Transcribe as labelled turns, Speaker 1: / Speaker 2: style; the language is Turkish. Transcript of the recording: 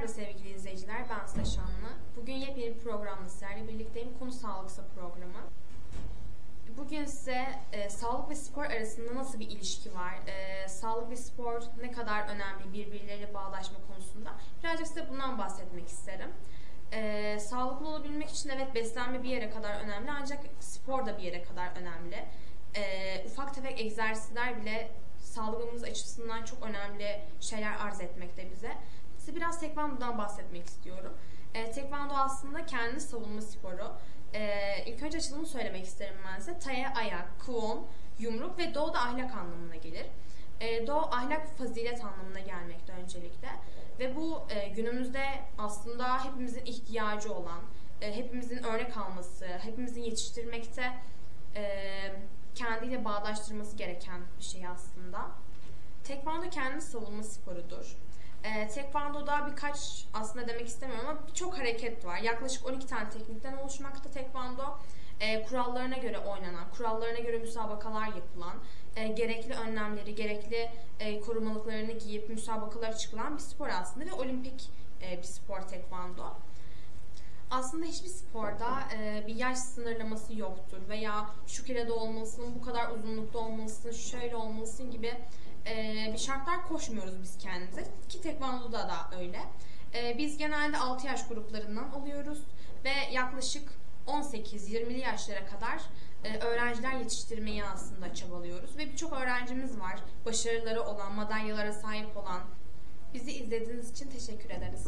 Speaker 1: Merhaba sevgili izleyiciler, ben Sıla Şanlı. Bugün yepyeni bir programla sizlerle birlikteyim. Konu Sağlıksa programı. Bugün size e, sağlık ve spor arasında nasıl bir ilişki var, e, sağlık ve spor ne kadar önemli birbirleriyle bağdaşma konusunda birazcık size bundan bahsetmek isterim. E, sağlıklı olabilmek için evet beslenme bir yere kadar önemli ancak spor da bir yere kadar önemli. E, ufak tefek egzersizler bile sağlığımız açısından çok önemli şeyler arz etmekte bize. Size biraz tekvandodan bahsetmek istiyorum. E, tekvando aslında kendi savunma sporu. E, ilk önce açılımı söylemek isterim ben size. Taye ayak, kuon, yumruk ve do da ahlak anlamına gelir. E, do ahlak fazilet anlamına gelmekte öncelikle. Ve bu e, günümüzde aslında hepimizin ihtiyacı olan, e, hepimizin örnek alması, hepimizin yetiştirmekte e, kendiyle bağdaştırması gereken bir şey aslında. Tekvando kendi savunma sporudur. E, tekvando'da birkaç aslında demek istemiyorum ama birçok hareket var. Yaklaşık 12 tane teknikten oluşmakta tekvando. E, kurallarına göre oynanan, kurallarına göre müsabakalar yapılan, e, gerekli önlemleri, gerekli e, korumalıklarını giyip müsabakalara çıkılan bir spor aslında ve olimpik e, bir spor tekvando. Aslında hiçbir sporda e, bir yaş sınırlaması yoktur veya şu kiloda olmalısın, bu kadar uzunlukta olmalısın, şöyle olmalısın gibi e, şartlar koşmuyoruz biz kendimize. Ki tekvandoda da öyle. E, biz genelde 6 yaş gruplarından oluyoruz ve yaklaşık 18-20'li yaşlara kadar e, öğrenciler yetiştirmeyi aslında çabalıyoruz ve birçok öğrencimiz var. Başarıları olan, madalyalara sahip olan. Bizi izlediğiniz için teşekkür ederiz.